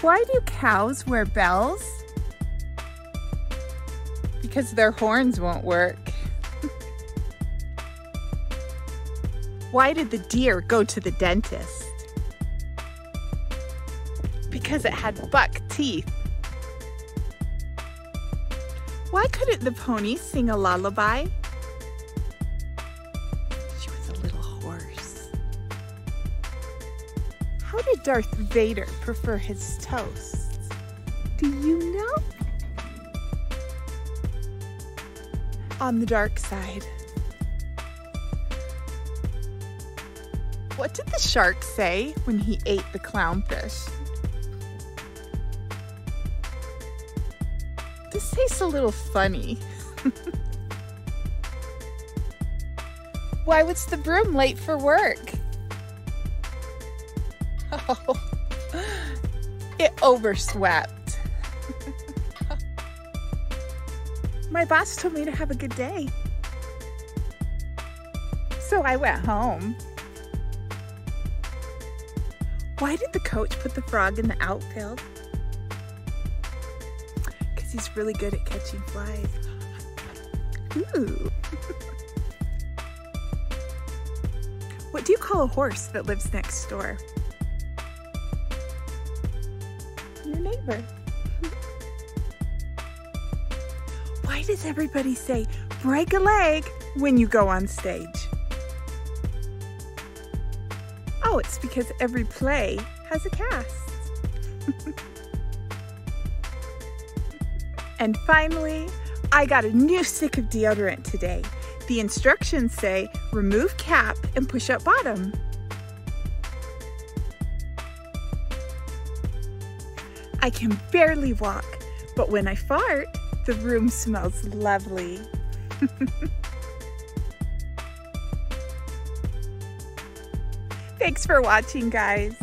Why do cows wear bells? Because their horns won't work. Why did the deer go to the dentist? Because it had buck teeth. Why couldn't the pony sing a lullaby? How did Darth Vader prefer his toast? Do you know? On the dark side. What did the shark say when he ate the clownfish? This tastes a little funny. Why was the broom late for work? It overswept. My boss told me to have a good day. So I went home. Why did the coach put the frog in the outfield? Because he's really good at catching flies. Ooh. what do you call a horse that lives next door? Neighbor. Why does everybody say break a leg when you go on stage? Oh, it's because every play has a cast. and finally, I got a new stick of deodorant today. The instructions say remove cap and push up bottom. I can barely walk, but when I fart, the room smells lovely. Thanks for watching, guys.